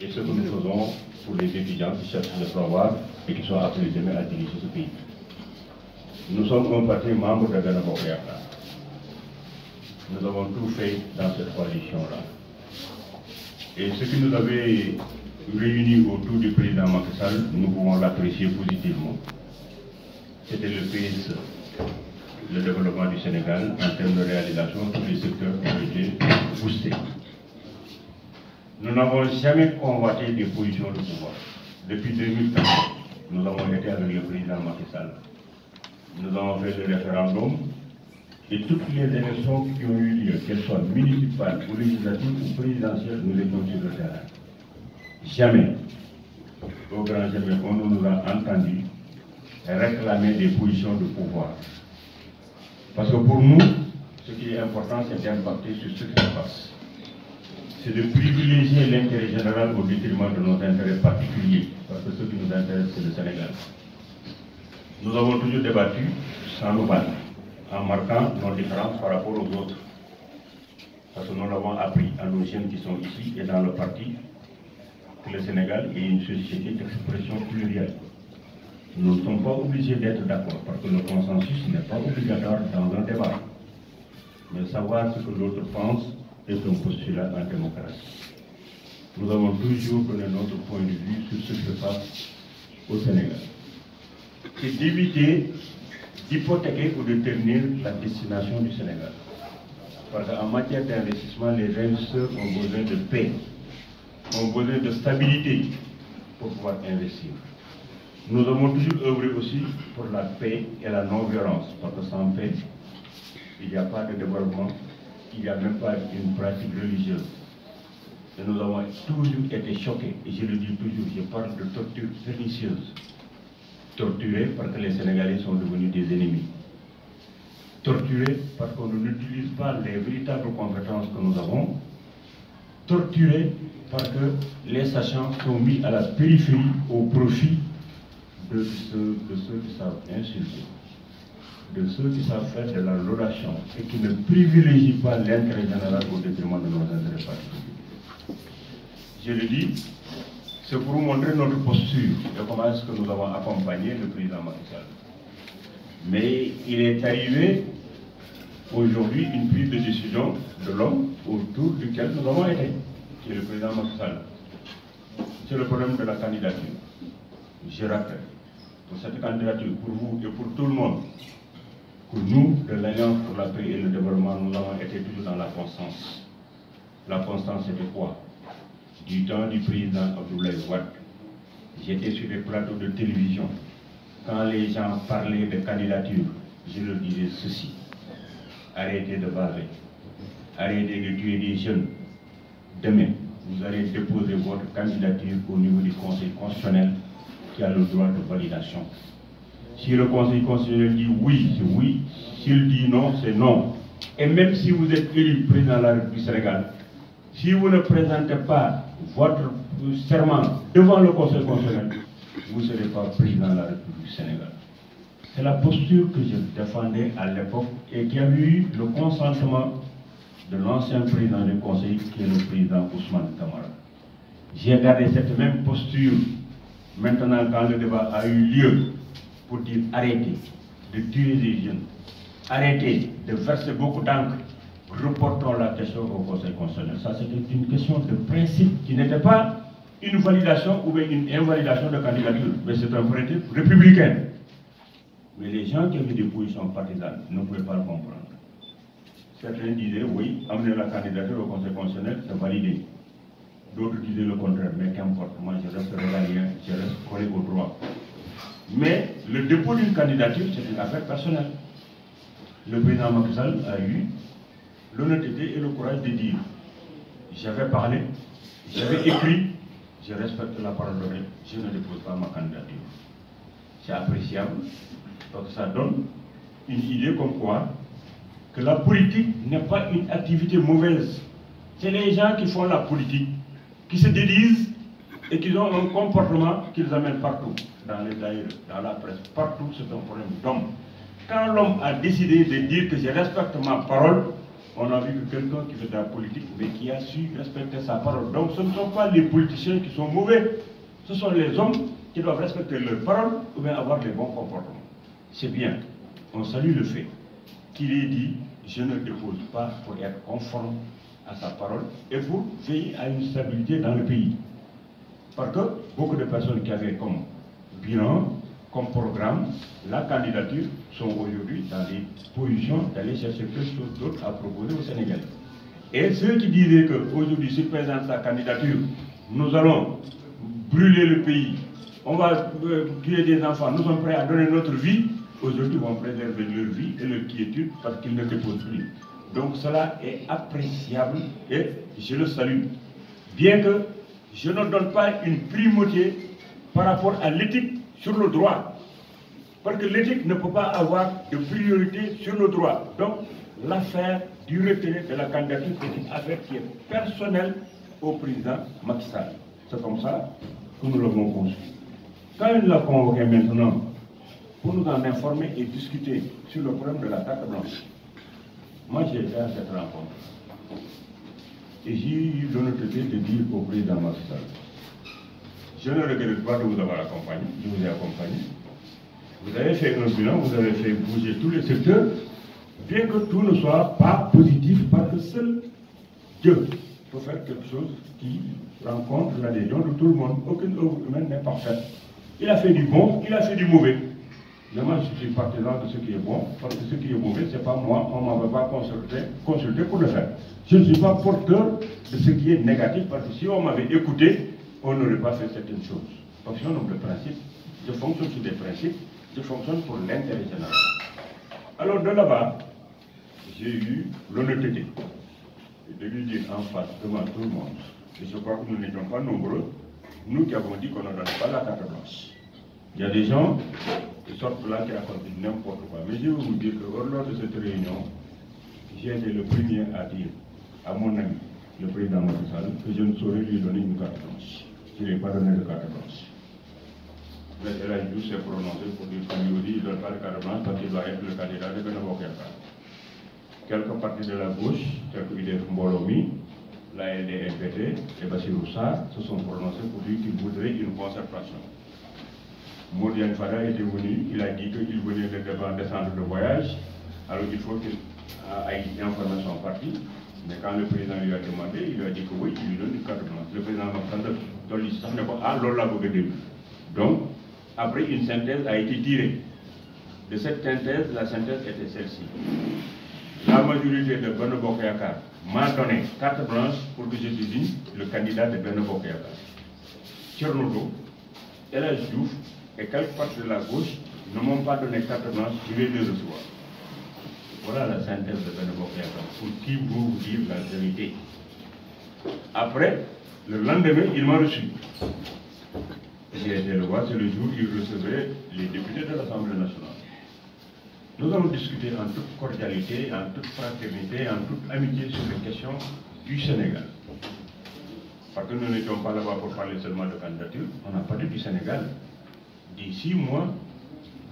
et ce que nous faisons pour les étudiants qui cherchent le savoir et qui sont appelés demain à diriger ce pays. Nous sommes un parti membre de Benno Bokk nous avons tout fait dans cette coalition-là et ce qui nous avait réunis autour du président Macky Sall nous pouvons l'apprécier positivement c'était le PSE le développement du Sénégal en termes de réalisation, tous les secteurs ont été boostés. Nous n'avons jamais convoité des positions de pouvoir. Depuis 2004, nous avons été avec le président Macky Sall. Nous avons fait le référendum et toutes les élections qui ont eu lieu, qu'elles soient municipales ou législatives ou présidentielles, nous étions sur le terrain. Jamais, au grand jamais, on ne nous a entendu réclamer des positions de pouvoir. Parce que pour nous, ce qui est important, c'est d'impacter sur ce qui se passe. C'est de privilégier l'intérêt général au détriment de nos intérêts particuliers. Parce que ce qui nous intéresse, c'est le Sénégal. Nous avons toujours débattu sans nous battre, en marquant nos différences par rapport aux autres. Parce que nous l'avons appris à nos jeunes qui sont ici et dans le parti que le Sénégal est une société d'expression plurielle. Nous ne sommes pas obligés d'être d'accord parce que le consensus n'est pas obligatoire dans un débat. Mais savoir ce que l'autre pense est un postulat en démocratie. Nous avons toujours donné notre point de vue sur ce qui se passe au Sénégal. C'est d'éviter d'hypothéquer ou de tenir la destination du Sénégal. Parce qu'en matière d'investissement, les investisseurs ont besoin de paix, ont besoin de stabilité pour pouvoir investir. Nous avons toujours œuvré aussi pour la paix et la non-violence, parce que sans paix, il n'y a pas de développement, il n'y a même pas une pratique religieuse. Et nous avons toujours été choqués, et je le dis toujours, je parle de torture pernicieuse. Torturés parce que les Sénégalais sont devenus des ennemis. Torturés parce qu'on n'utilise pas les véritables compétences que nous avons. Torturés parce que les sachants sont mis à la périphérie au profit de ceux, qui savent insulter, de ceux qui savent faire de la laudation et qui ne privilégient pas l'intérêt général au détriment de nos intérêts particuliers. Je le dis, c'est pour vous montrer notre posture de comment est-ce que nous avons accompagné le président Macky. Mais il est arrivé aujourd'hui une prise de décision de l'homme autour duquel nous avons été, qui est le président Macky. C'est le problème de la candidature. Je rappelle pour cette candidature, pour vous et pour tout le monde, que nous, de l'Alliance pour la paix et le développement, nous avons été toujours dans la constance. La constance, c'était quoi? Du temps du président Abdoulaye Wade, j'étais sur les plateaux de télévision. Quand les gens parlaient de candidature, je leur disais ceci. Arrêtez de baver. Arrêtez de tuer des jeunes. Demain, vous allez déposer votre candidature au niveau du Conseil constitutionnel qui a le droit de validation. Si le Conseil constitutionnel dit oui, c'est oui. S'il dit non, c'est non. Et même si vous êtes élu président de la République du Sénégal, si vous ne présentez pas votre serment devant le Conseil constitutionnel, vous ne serez pas président de la République du Sénégal. C'est la posture que je défendais à l'époque et qui a eu le consentement de l'ancien président du Conseil, qui est le président Ousmane Kamara. J'ai gardé cette même posture maintenant quand le débat a eu lieu pour dire arrêtez de tuer les jeunes, arrêtez de verser beaucoup d'encre, reportons la question au Conseil constitutionnel. Ça, c'était une question de principe qui n'était pas une validation ou une invalidation de candidature, mais c'est un principe républicain. Mais les gens qui avaient des positions partisanes ne pouvaient pas le comprendre. Certains disaient oui, amener la candidature au Conseil constitutionnel, c'est validé. D'autres disaient le contraire, mais qu'importe, moi je reste régalien, je reste collé au droit. Mais le dépôt d'une candidature, c'est une affaire personnelle. Le président Macky a eu l'honnêteté et le courage de dire j'avais parlé, j'avais écrit, je respecte la parole donnée, je ne dépose pas ma candidature. C'est appréciable, parce que ça donne une idée comme quoi que la politique n'est pas une activité mauvaise. C'est les gens qui font la politique, qui se dédisent et qui ont un comportement qu'ils amènent partout, dans les daïres, dans la presse, partout, c'est un problème d'homme. Quand l'homme a décidé de dire que je respecte ma parole, on a vu que quelqu'un qui fait de la politique, mais qui a su respecter sa parole. Donc ce ne sont pas les politiciens qui sont mauvais, ce sont les hommes qui doivent respecter leur parole ou bien avoir les bons comportements. C'est bien, on salue le fait qu'il ait dit je ne dépose pas pour être conforme à sa parole et pour veiller à une stabilité dans le pays. Parce que beaucoup de personnes qui avaient comme bilan, comme programme, la candidature sont aujourd'hui dans les positions d'aller chercher quelque chose d'autre à proposer au Sénégal. Et ceux qui disaient qu'aujourd'hui, s'ils présentent sa candidature, nous allons brûler le pays, on va euh, tuer des enfants, nous sommes prêts à donner notre vie, aujourd'hui vont préserver leur vie et leur quiétude parce qu'ils ne déposent plus. Donc cela est appréciable et je le salue. Bien que je ne donne pas une primauté par rapport à l'éthique sur le droit. Parce que l'éthique ne peut pas avoir de priorité sur le droit. Donc l'affaire du retrait de la candidature est une affaire qui est personnelle au président Macky C'est comme ça que nous l'avons conçu. Quand il l'a convoqué maintenant pour nous en informer et discuter sur le problème de la carte blanche. Moi, j'ai été à cette rencontre. Et j'ai eu l'honnêteté de dire au président Macky je ne regrette pas de vous avoir accompagné, je vous ai accompagné. Vous avez fait un bilan, vous avez fait bouger tous les secteurs, bien que tout ne soit pas positif, parce que seul Dieu peut faire quelque chose qui rencontre l'adhésion de tout le monde. Aucune œuvre humaine n'est parfaite. Il a fait du bon, il a fait du mauvais. Mais moi, je suis partisan de ce qui est bon, parce que ce qui est mauvais, ce n'est pas moi, on ne m'avait pas consulté, consulté pour le faire. Je ne suis pas porteur de ce qui est négatif, parce que si on m'avait écouté, on n'aurait pas fait certaines choses. Parce que nombre de principes, je fonctionne sur des principes, je fonctionne pour l'intérêt général. Alors de là-bas, j'ai eu l'honnêteté de lui dire en face, devant tout le monde, et je crois que nous n'étions pas nombreux, nous qui avons dit qu'on ne donne pas la carte blanche. Il y a des gens qui sortent là qui racontent n'importe quoi. Mais je vais vous dire que lors de cette réunion, j'ai été le premier à dire à mon ami, le président Macky que je ne saurais lui donner une carte blanche. Je n'ai pas donné de carte blanche. Mais elle a s'est prononcé pour dire que il ne donne pas de carte blanche parce qu'il doit être le candidat de Benoît Quelques partis de la gauche, tels que IDF Mbolomi, la LDMPT et Bassirou se sont prononcés pour dire qu'ils voudraient une concertation. Modiane Fada était venu, il a dit qu'il venait de descendre de voyage, alors il faut qu'il ait informé son parti. Mais quand le président lui a demandé, il lui a dit que oui, il lui donne une carte blanche. Le président dit ça n'est pas ah Donc, après, une synthèse a été tirée. De cette synthèse, la synthèse était celle-ci. La majorité de Beno Bokéakar m'a donné carte blanche pour que je désigne le candidat de Beno Bokéakar. Tchernodo, El Diouf et quelques parties de la gauche ne m'ont pas donné carte blanche, je vais les recevoir. Voilà la synthèse de Beno Bokéakar, pour qui vous dire la vérité? Après, le lendemain, il m'a reçu. J'ai été le voir, c'est le jour où il recevait les députés de l'Assemblée nationale. Nous allons discuter en toute cordialité, en toute fraternité, en toute amitié sur les questions du Sénégal. Parce que nous n'étions pas là-bas pour parler seulement de candidature, on a parlé du Sénégal, des six mois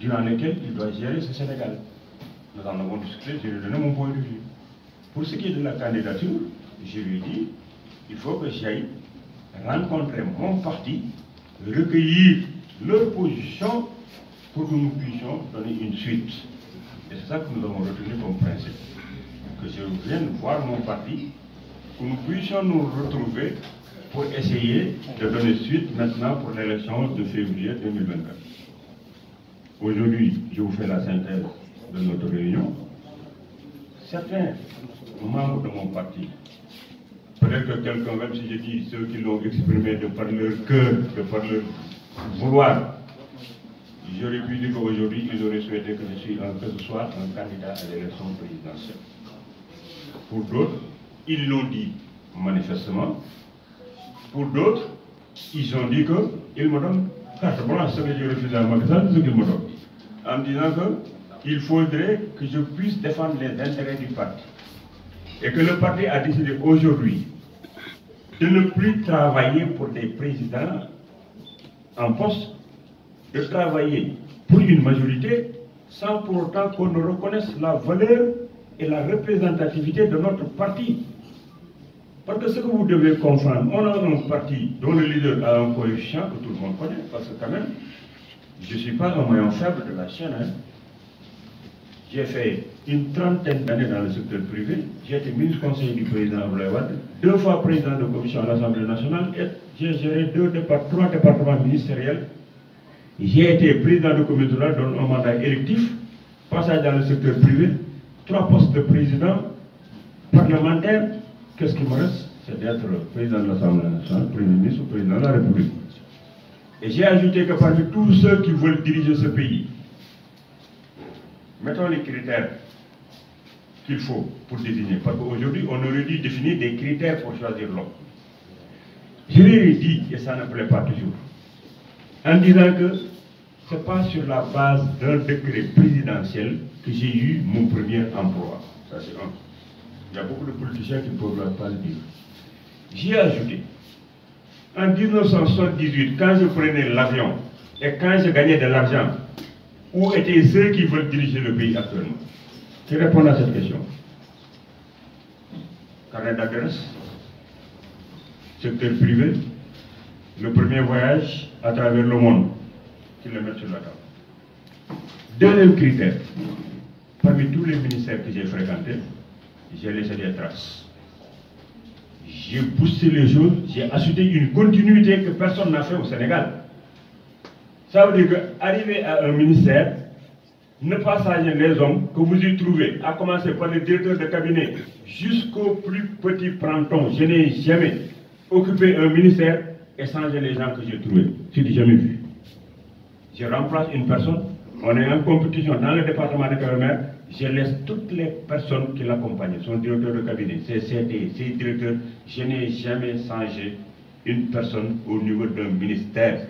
durant lesquels il doit gérer ce Sénégal. Nous en avons discuté, je lui ai donné mon point de vue. Pour ce qui est de la candidature, je lui ai dit, il faut que j'aille rencontrer mon parti, recueillir leur position pour que nous puissions donner une suite. Et c'est ça que nous avons retenu comme principe. Que je vienne voir mon parti, que nous puissions nous retrouver pour essayer de donner suite maintenant pour l'élection de février 2024. Aujourd'hui, je vous fais la synthèse de notre réunion. Certains membres de mon parti, peut-être que quelqu'un, même si je dis ceux qui l'ont exprimé de par leur cœur, de par leur vouloir, J'aurais pu dire qu'aujourd'hui, ils auraient souhaité que, je suis que soit un candidat à l'élection présidentielle. Pour d'autres, ils l'ont dit manifestement. Pour d'autres, ils ont dit qu'ils me donnent carte blanche, ce que j'ai refusé à Macky c'est ce qu'ils me donnent. En disant que il faudrait que je puisse défendre les intérêts du parti. Et que le parti a décidé aujourd'hui de ne plus travailler pour des présidents en poste, de travailler pour une majorité sans pour autant qu'on ne reconnaisse la valeur et la représentativité de notre parti. Parce que ce que vous devez comprendre, on a un parti dont le leader a un coefficient que tout le monde connaît, parce que quand même, je ne suis pas un moyen faible de la chaîne. Hein. J'ai fait une trentaine d'années dans le secteur privé. J'ai été ministre conseiller du président Abdoulaye deux fois président de commission à l'Assemblée nationale et j'ai géré deux trois départements ministériels. J'ai été président de commission dans un mandat électif, passage dans le secteur privé, trois postes de président parlementaire. Qu'est-ce qui me reste? C'est d'être président de l'Assemblée nationale, premier ministre ou président de la République. Et j'ai ajouté que parmi tous ceux qui veulent diriger ce pays, mettons les critères qu'il faut pour désigner. Parce qu'aujourd'hui, on aurait dû définir des critères pour choisir l'homme. Je l'ai dit, et ça ne plaît pas toujours, en disant que ce n'est pas sur la base d'un décret présidentiel que j'ai eu mon premier emploi. Ça, c'est un. Il y a beaucoup de politiciens qui ne peuvent pas le dire. J'ai ajouté, en 1978, quand je prenais l'avion et quand je gagnais de l'argent, où étaient ceux qui veulent diriger le pays actuellement? Qui répondent à cette question Carnet d'adresse, secteur privé, le premier voyage à travers le monde, qui le mettent sur la table. Deuxième critère, parmi tous les ministères que j'ai fréquentés, j'ai laissé des traces. J'ai boosté les choses, j'ai assuré une continuité que personne n'a fait au Sénégal. Ça veut dire qu'arriver à un ministère, ne pas changer les hommes que vous y trouvez, à commencer par le directeur de cabinet jusqu'au plus petit pranton. Je n'ai jamais occupé un ministère et changé les gens que j'ai trouvés. Je n'ai jamais vu. Je remplace une personne, on est en compétition dans le département de Cameroun, je laisse toutes les personnes qui l'accompagnent, son directeur de cabinet, ses CD, ses directeurs, je n'ai jamais changé une personne au niveau d'un ministère.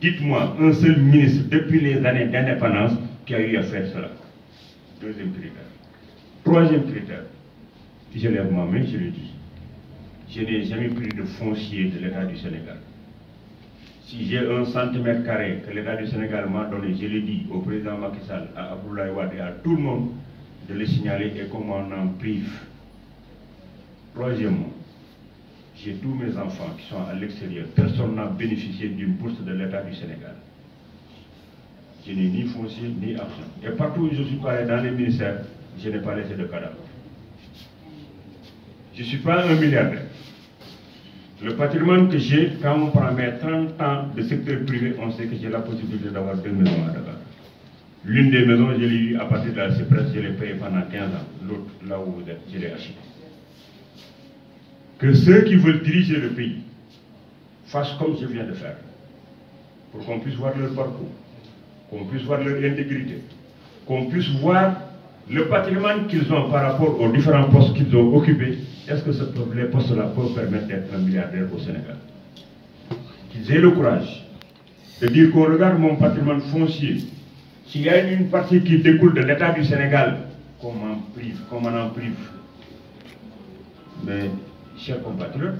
Dites-moi un seul ministre depuis les années d'indépendance qui a eu à faire cela. Deuxième critère. Troisième critère. Je lève ma main, je le dis. Je n'ai jamais pris de foncier de l'État du Sénégal. Si j'ai un centimètre carré que l'État du Sénégal m'a donné, je l'ai dit au président Macky Sall, à Abdoulaye Wade et à tout le monde de le signaler et comment on en prive. Troisièmement, j'ai tous mes enfants qui sont à l'extérieur. Personne n'a bénéficié d'une bourse de l'État du Sénégal. Je n'ai ni foncier ni argent. Et partout où je suis parlé dans les ministères, je n'ai pas laissé de cadavre. Je ne suis pas un milliardaire. Le patrimoine que j'ai, quand on prend mes 30 ans de secteur privé, on sait que j'ai la possibilité d'avoir deux maisons à Dakar. L'une des maisons, je l'ai eu à partir de la CEPRES, je l'ai payée pendant 15 ans. L'autre, là où vous êtes, je l'ai acheté que ceux qui veulent diriger le pays fassent comme je viens de faire, pour qu'on puisse voir leur parcours, qu'on puisse voir leur intégrité, qu'on puisse voir le patrimoine qu'ils ont par rapport aux différents postes qu'ils ont occupés. Est-ce que ce, les postes-là peuvent permettre d'être un milliardaire au Sénégal? Qu'ils aient le courage de dire qu'on regarde mon patrimoine foncier. S'il y a une partie qui découle de l'État du Sénégal, qu'on m'en prive, qu'on m'en en prive. Mais chers compatriotes,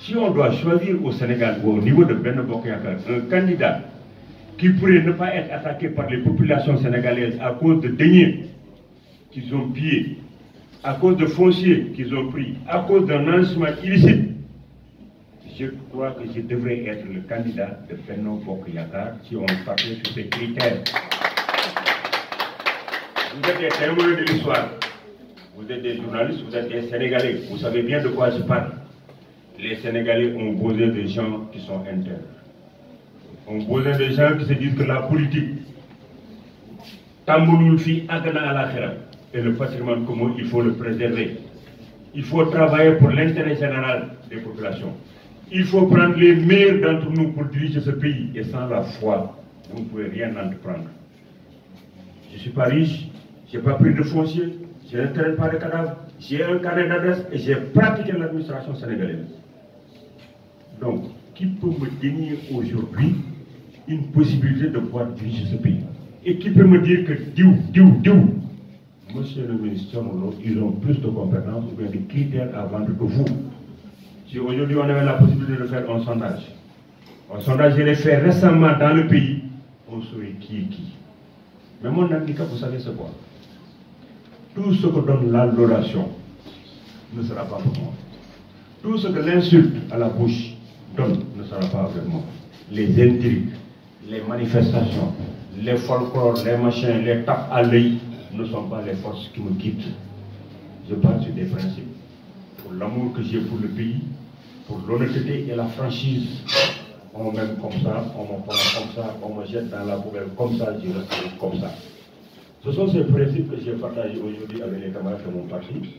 si on doit choisir au Sénégal ou au niveau de Ben un candidat qui pourrait ne pas être attaqué par les populations sénégalaises à cause de deniers qu'ils ont pillés, à cause de fonciers qu'ils ont pris, à cause d'un enrichissement illicite, je crois que je devrais être le candidat de Benno Bokyakar si on partait sur ces critères. Vous êtes témoins de l'histoire. Vous êtes des journalistes, vous êtes des Sénégalais, vous savez bien de quoi je parle. Les Sénégalais ont besoin de gens qui sont internes. Ont besoin de gens qui se disent que la politique, fi agana à et le patrimoine commun, il faut le préserver. Il faut travailler pour l'intérêt général des populations. Il faut prendre les meilleurs d'entre nous pour diriger ce pays. Et sans la foi, vous ne pouvez rien entreprendre. Je ne suis pas riche, je n'ai pas pris de foncier, je ne traîne pas de cadavres, j'ai un carnet d'adresse et j'ai pratiqué l'administration sénégalaise. Donc, qui peut me dénier aujourd'hui une possibilité de pouvoir diriger ce pays? Et qui peut me dire que Diou, Diou, Diou, Monsieur le ministre, ils ont plus de compétences ou bien de critères à vendre que vous. Si aujourd'hui on avait la possibilité de faire un sondage, un sondage, je l'ai fait récemment dans le pays, on saurait qui est qui? Mais mon handicap, vous savez ce quoi? Tout ce que donne l'adoration ne sera pas pour moi. Tout ce que l'insulte à la bouche donne ne sera pas avec moi. Les intrigues, les manifestations, les folklores, les machins, les tapes à l'œil ne sont pas les forces qui me quittent. Je parle sur des principes. Pour l'amour que j'ai pour le pays, pour l'honnêteté et la franchise. On m'aime comme ça, on me prend comme ça, on me jette dans la poubelle comme ça, je reste comme ça. Ce sont ces principes que j'ai partagés aujourd'hui avec les camarades de mon parti.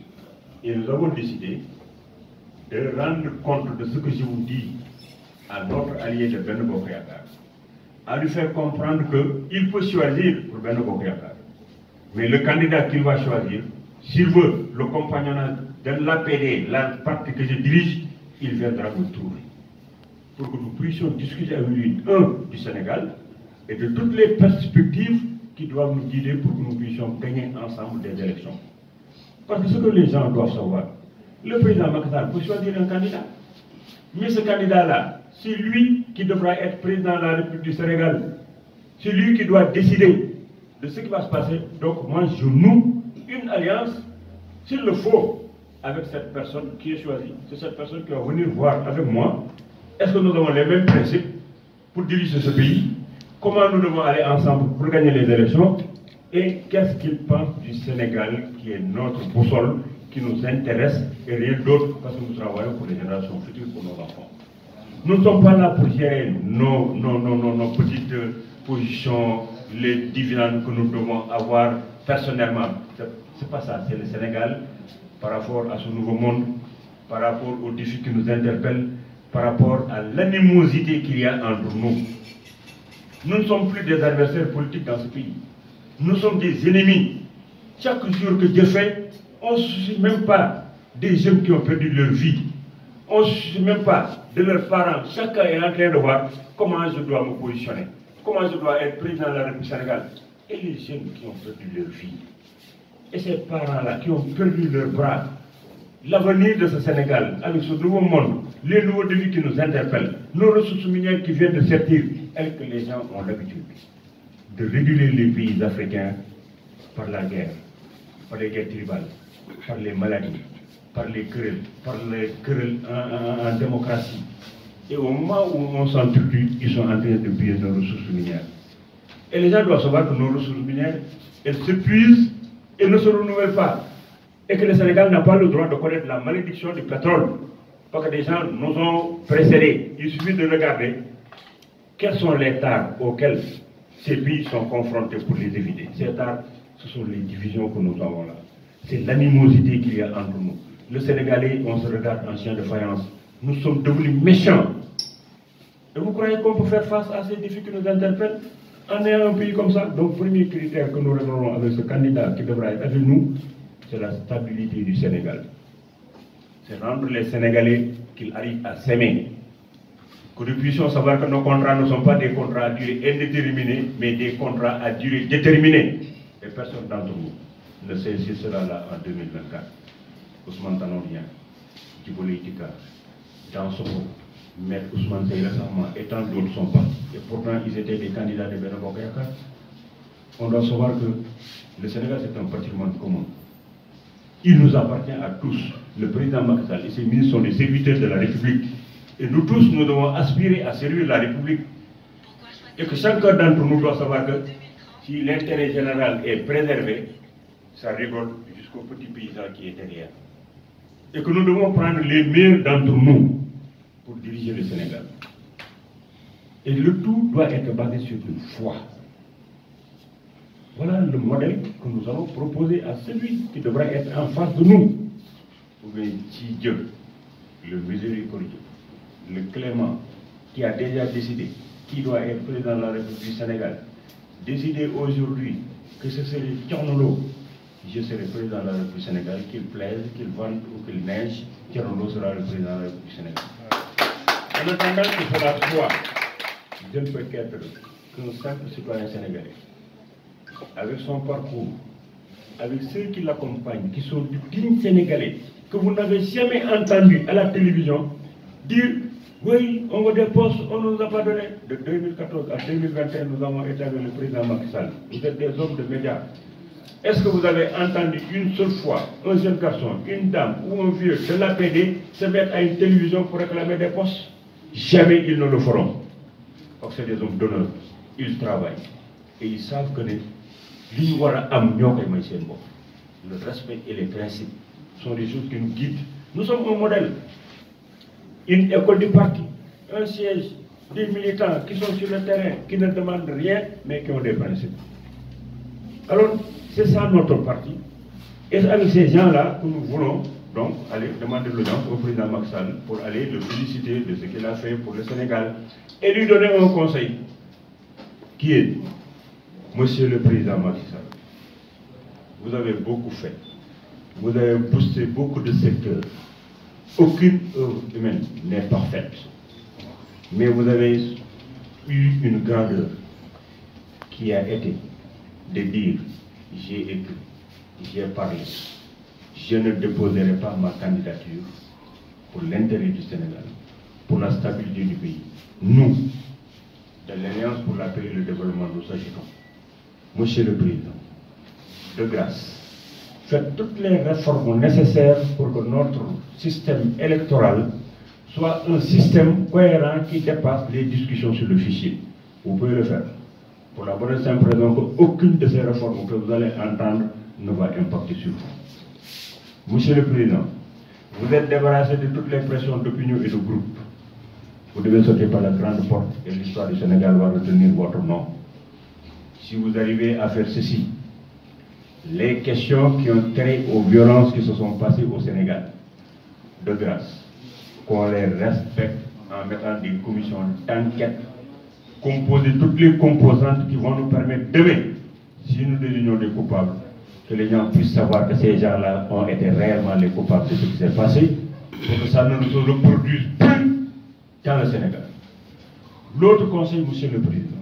Et nous avons décidé de rendre compte de ce que je vous dis à notre allié de Ben Bokéakar, à lui faire comprendre qu'il peut choisir pour Ben Bokéakar. Mais le candidat qu'il va choisir, s'il veut le compagnonnage de l'APD, la partie que je dirige, il viendra vous trouver. Pour que nous puissions discuter avec lui, un, du Sénégal, et de toutes les perspectives qui doivent nous guider pour que nous puissions gagner ensemble des élections. Parce que ce que les gens doivent savoir, le président Macky peut choisir un candidat. Mais ce candidat-là, c'est lui qui devra être président de la République du Sénégal. C'est lui qui doit décider de ce qui va se passer. Donc moi, je noue une alliance, s'il le faut, avec cette personne qui est choisie. C'est cette personne qui va venir voir avec moi. Est-ce que nous avons les mêmes principes pour diriger ce pays? Comment nous devons aller ensemble pour gagner les élections Et qu'est-ce qu'il pense du Sénégal qui est notre boussole, qui nous intéresse et rien d'autre parce que nous travaillons pour les générations futures, pour nos enfants. Nous ne sommes pas là pour gérer nos, nos, nos, nos petites positions, les dividendes que nous devons avoir personnellement. Ce n'est pas ça, c'est le Sénégal par rapport à ce nouveau monde, par rapport aux défis qui nous interpellent, par rapport à l'animosité qu'il y a entre nous. Nous ne sommes plus des adversaires politiques dans ce pays. Nous sommes des ennemis. Chaque jour que Dieu fait, on ne soucie même pas des jeunes qui ont perdu leur vie. On ne soucie même pas de leurs parents. Chacun est en train de voir comment je dois me positionner, comment je dois être président de la République Sénégal. Et les jeunes qui ont perdu leur vie, et ces parents-là qui ont perdu leurs bras, l'avenir de ce Sénégal, avec ce nouveau monde, les nouveaux défis qui nous interpellent, nos ressources minières qui viennent de sortir, et que les gens ont l'habitude de réguler les pays africains par la guerre, par les guerres tribales, par les maladies, par les querelles, par les querelles en, en démocratie. Et au moment où on s'entretue, ils sont en train de piller nos ressources minières. Et les gens doivent savoir que nos ressources minières, elles s'épuisent et ne se renouvellent pas. Et que le Sénégal n'a pas le droit de connaître la malédiction du pétrole. Parce que des gens nous ont précédés. Il suffit de regarder quels sont les tares auxquels ces pays sont confrontés pour les éviter. Ces tares, ce sont les divisions que nous avons là. C'est l'animosité qu'il y a entre nous. Le Sénégalais, on se regarde en chien de faïence. Nous sommes devenus méchants. Et vous croyez qu'on peut faire face à ces défis qui nous interpellent? En ayant un pays comme ça Donc, premier critère que nous réglons avec ce candidat qui devra être avec nous, c'est la stabilité du Sénégal. C'est rendre les Sénégalais qu'ils arrivent à s'aimer. Que nous puissions savoir que nos contrats ne sont pas des contrats à durée indéterminée, mais des contrats à durée déterminée. Et personne d'entre vous ne sait si sera là en 2024. Ousmane Tanonien, Djibolé Itika, Dansoko, Maître Ousmane Sama et tant d'autres sont pas. Et pourtant, ils étaient des candidats de Bénin On doit savoir que le Sénégal, c'est un patrimoine commun. Il nous appartient à tous. Le président Macky et ses ministres sont des serviteurs de la République. Et nous tous, nous devons aspirer à servir la République. Et que chacun d'entre nous doit savoir que si l'intérêt général est préservé, ça rigole jusqu'au petit paysan qui est derrière. Et que nous devons prendre les meilleurs d'entre nous pour diriger le Sénégal. Et le tout doit être basé sur une foi. Voilà le modèle que nous allons proposer à celui qui devra être en face de nous. Si Dieu, le miséricordieux, le clément, qui a déjà décidé qui doit être président de la République du Sénégal, décider aujourd'hui que ce serait Tchernolo, je serai président de la République du Sénégal, qu'il plaise, qu'il vente ou qu'il neige, Tchernolo sera le président de la République du. En attendant je ne peux qu'être qu'un simple citoyen sénégalais. Avec son parcours, avec ceux qui l'accompagnent, qui sont du dignes Sénégalais, que vous n'avez jamais entendu à la télévision dire oui, on veut des postes, on ne nous a pas donné. De 2014 à 2021, nous avons été avec le président Macky Sall. Vous êtes des hommes de médias. Est-ce que vous avez entendu une seule fois un jeune garçon, une dame ou un vieux de l'APD se mettre à une télévision pour réclamer des postes? Jamais ils ne le feront. Parce que c'est des hommes d'honneur. Ils travaillent. Et ils savent que le respect et les principes sont des choses qui nous guident. Nous sommes un modèle. Une école du parti, un siège, des militants qui sont sur le terrain, qui ne demandent rien, mais qui ont des principes. Alors, c'est ça notre parti. Et avec ces gens-là que nous voulons donc aller demander l'audience au président Maxal pour aller le féliciter de ce qu'il a fait pour le Sénégal et lui donner un conseil qui est, Monsieur le Président Maxal, vous avez beaucoup fait. Vous avez boosté beaucoup de secteurs. Aucune œuvre humaine n'est parfaite. Mais vous avez eu une grandeur qui a été de dire j'ai écrit, j'ai parlé. Je ne déposerai pas ma candidature pour l'intérêt du Sénégal, pour la stabilité du pays. Nous, de l'Alliance pour la paix et le développement, nous agitons. Monsieur le Président, de grâce, faites toutes les réformes nécessaires pour que notre système électoral soit un système cohérent qui dépasse les discussions sur le fichier. Vous pouvez le faire. Pour la bonne simple raison qu'aucune de ces réformes que vous allez entendre ne va impacter sur vous. Monsieur le Président, vous êtes débarrassé de toutes les pressions d'opinion et de groupe. Vous devez sortir par la grande porte et l'histoire du Sénégal va retenir votre nom. Si vous arrivez à faire ceci, les questions qui ont trait aux violences qui se sont passées au Sénégal, de grâce, qu'on les respecte en mettant des commissions d'enquête composées toutes les composantes qui vont nous permettre demain, si nous désignons des coupables, que les gens puissent savoir que ces gens-là ont été réellement les coupables de ce qui s'est passé, pour que ça ne nous reproduise plus dans le Sénégal. L'autre conseil, Monsieur le Président,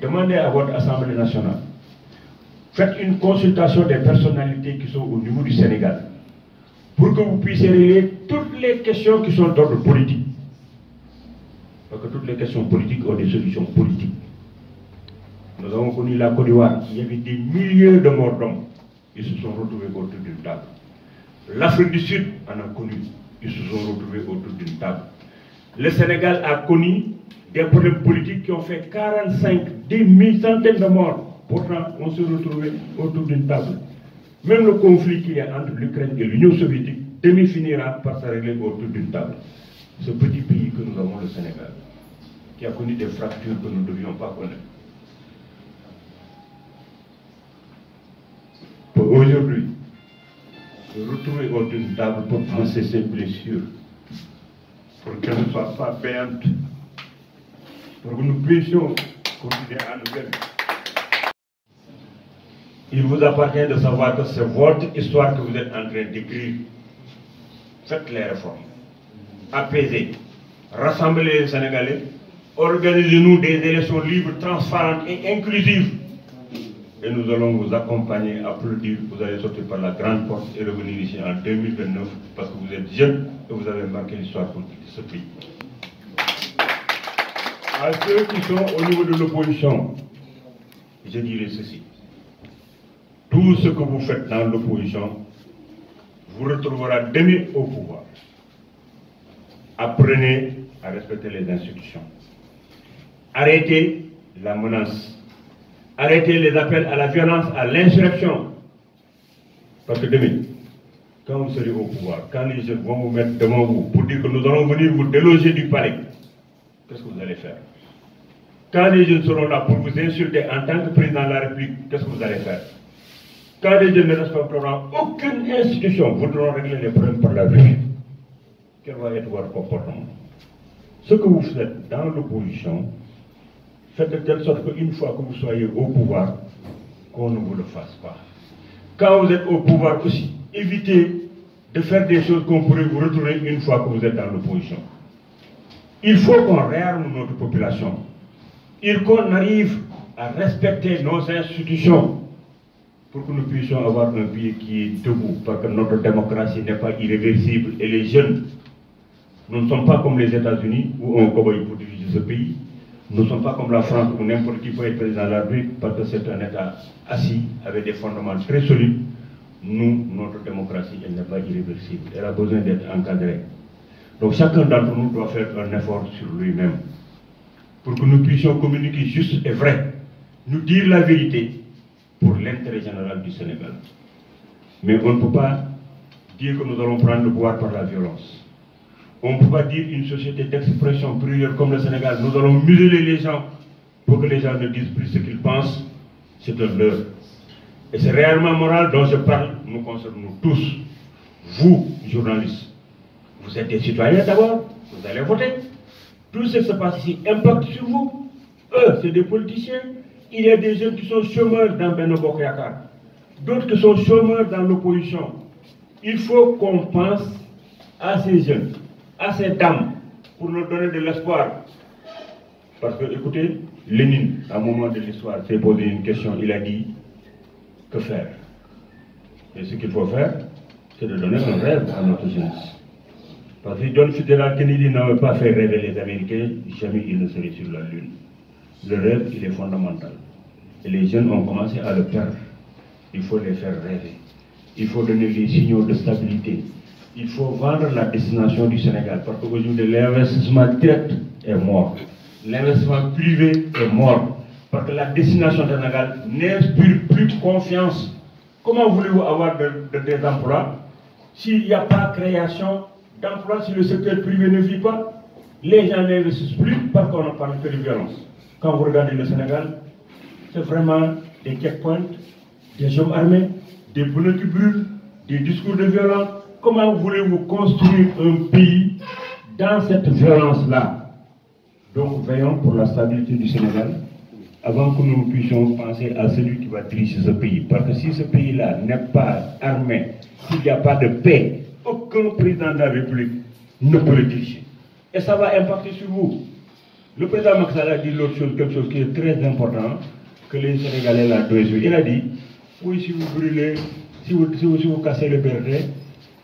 demandez à votre Assemblée nationale faites une consultation des personnalités qui sont au niveau du Sénégal pour que vous puissiez régler toutes les questions qui sont d'ordre politique. Parce que toutes les questions politiques ont des solutions politiques. Nous avons connu la Côte d'Ivoire, il y avait des milliers de morts d'hommes. Ils se sont retrouvés autour d'une table. L'Afrique du Sud en a connu. Ils se sont retrouvés autour d'une table. Le Sénégal a connu des problèmes politiques qui ont fait 45, des centaines de morts. Pourtant, on se retrouvait autour d'une table. Même le conflit qu'il y a entre l'Ukraine et l'Union soviétique demi finira par se régler autour d'une table. Ce petit pays que nous avons, le Sénégal, qui a connu des fractures que nous ne devions pas connaître. Pour aujourd'hui, se retrouver autour d'une table pour penser ses blessures, pour qu'elles ne soient pas béantes, pour que nous puissions continuer à nous aimer. Il vous appartient de savoir que c'est votre histoire que vous êtes en train d'écrire. Faites les réformes. Apaisez. Rassemblez les Sénégalais. Organisez-nous des élections libres, transparentes et inclusives. Et nous allons vous accompagner, applaudir. Vous allez sortir par la grande porte et revenir ici en 2029 parce que vous êtes jeune et vous avez marqué l'histoire politique de ce pays. À ceux qui sont au niveau de l'opposition, je dirais ceci tout ce que vous faites dans l'opposition vous retrouvera demain au pouvoir. Apprenez à respecter les institutions. Arrêtez la menace. Arrêtez les appels à la violence, à l'insurrection. Parce que demain, quand vous serez au pouvoir, quand les jeunes vont vous mettre devant vous pour dire que nous allons venir vous déloger du palais, qu'est-ce que vous allez faire? Quand les jeunes seront là pour vous insulter en tant que président de la République, qu'est-ce que vous allez faire? Quand les jeunes ne respecteront aucune institution, voudront régler les problèmes par la rue. Quel va être votre comportement? Ce que vous faites dans l'opposition, faites de telle sorte qu'une fois que vous soyez au pouvoir, qu'on ne vous le fasse pas. Quand vous êtes au pouvoir aussi, évitez de faire des choses qu'on pourrait vous retrouver une fois que vous êtes dans l'opposition. Il faut qu'on réarme notre population. Il faut qu'on arrive à respecter nos institutions pour que nous puissions avoir un pays qui est debout, parce que notre démocratie n'est pas irréversible et les jeunes, nous ne sommes pas comme les États-Unis où on cowboy pour ce pays. Nous ne sommes pas comme la France où n'importe qui peut être président de la République parce que c'est un État assis avec des fondements très solides. Nous, notre démocratie, elle n'est pas irréversible. Elle a besoin d'être encadrée. Donc chacun d'entre nous doit faire un effort sur lui-même pour que nous puissions communiquer juste et vrai, nous dire la vérité pour l'intérêt général du Sénégal. Mais on ne peut pas dire que nous allons prendre le pouvoir par la violence. On ne peut pas dire une société d'expression plurielle comme le Sénégal, nous allons museler les gens pour que les gens ne disent plus ce qu'ils pensent. C'est un leurre. Et c'est réellement moral dont je parle, nous concerne nous tous. Vous, journalistes, vous êtes des citoyens d'abord, vous allez voter. Tout ce qui se passe ici impacte sur vous. Eux, c'est des politiciens. Il y a des jeunes qui sont chômeurs dans Beno Bokyakar, d'autres qui sont chômeurs dans l'opposition. Il faut qu'on pense à ces jeunes, à ces dames, pour leur donner de l'espoir. Parce que, écoutez, Lénine, à un moment de l'histoire, s'est posé une question. Il a dit que faire? Et ce qu'il faut faire, c'est de donner un rêve à notre jeunesse. Parce que John Fitzgerald Kennedy n'avait pas fait rêver les Américains, jamais il ne serait sur la Lune. Le rêve, il est fondamental. Et les jeunes ont commencé à le perdre. Il faut les faire rêver. Il faut donner les signaux de stabilité. Il faut vendre la destination du Sénégal. Parce qu'aujourd'hui, l'investissement direct est mort. L'investissement privé est mort. Parce que la destination du Sénégal n'inspire plus confiance. Comment voulez-vous avoir des emplois? S'il n'y a pas de création d'emplois, si le secteur privé ne vit pas Les gens n'investissent plus parce qu'on ne parle que de violence. Quand vous regardez le Sénégal, c'est vraiment des checkpoints, des hommes armés, des pneus qui brûlent, des discours de violence. Comment voulez-vous construire un pays dans cette violence-là? Donc veillons pour la stabilité du Sénégal avant que nous puissions penser à celui qui va diriger ce pays. Parce que si ce pays-là n'est pas armé, s'il n'y a pas de paix, aucun président de la République ne peut le diriger. Et ça va impacter sur vous. Le président Macky a dit l'autre chose, quelque chose qui est très important, que les Sénégalais l'ont joué. Il a dit, oui, si vous brûlez, si vous, si vous, si vous cassez le berger,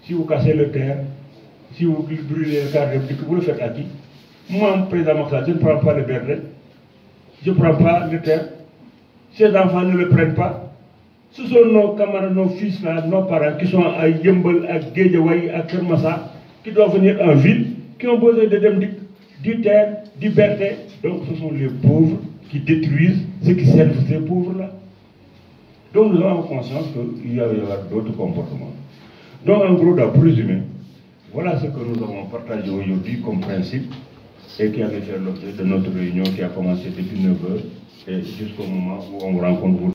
si vous cassez le terre, si vous brûlez le cadre république, vous le faites à qui? Moi, président Macky je ne prends pas le berger, je ne prends pas le terre. Ces enfants ne le prennent pas. Ce sont nos camarades, nos fils, là, nos parents qui sont à Yembel, à Guédiawaï, à Kermassa, qui doivent venir en ville, qui ont besoin de du terre, du berger. Donc ce sont les pauvres qui détruisent ce qui servent ces pauvres-là. Donc nous avons conscience qu'il y a, d'autres comportements. Donc en gros, pour résumer, voilà ce que nous avons partagé aujourd'hui comme principe et qui avait fait l'objet de notre réunion qui a commencé depuis 9h et jusqu'au moment où on rencontre vous.